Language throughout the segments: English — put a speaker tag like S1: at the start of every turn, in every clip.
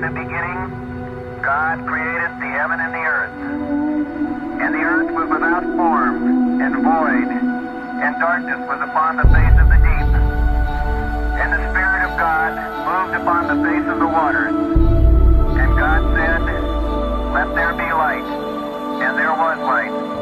S1: In the beginning, God created the heaven and the earth. And the earth was without form and void, and darkness was upon the face of the deep. And the Spirit of God moved upon the face of the waters. And God said, Let there be light. And there was light.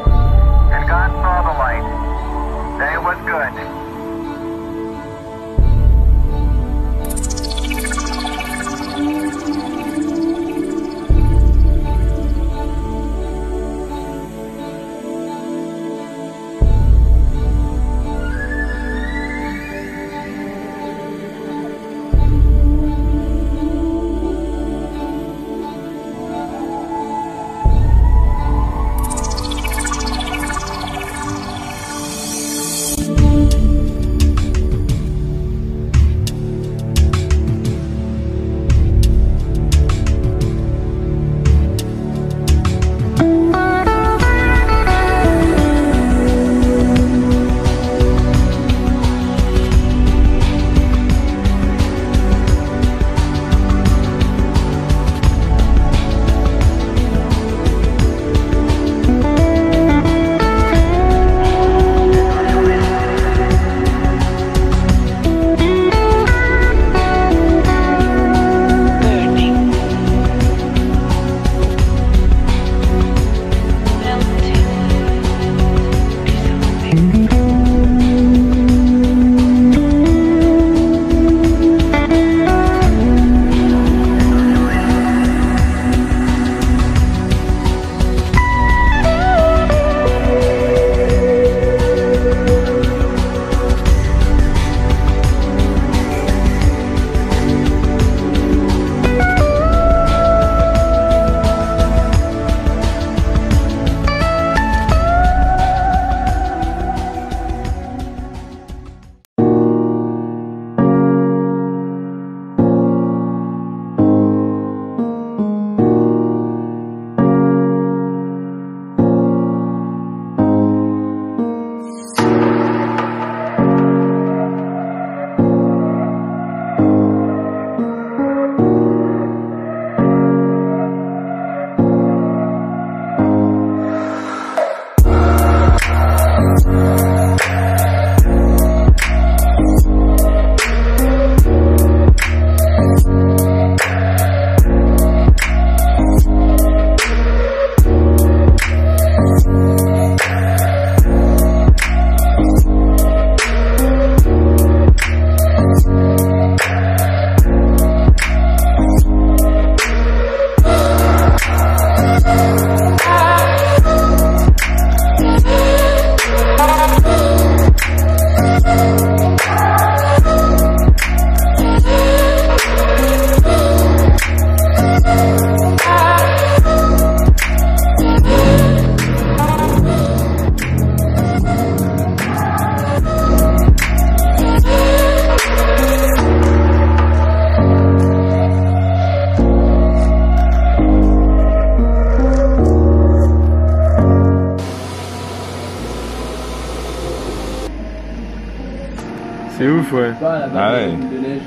S1: C'est
S2: ouf, ouais.
S3: Pas la Ah ouais. boule de neige.